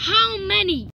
How many?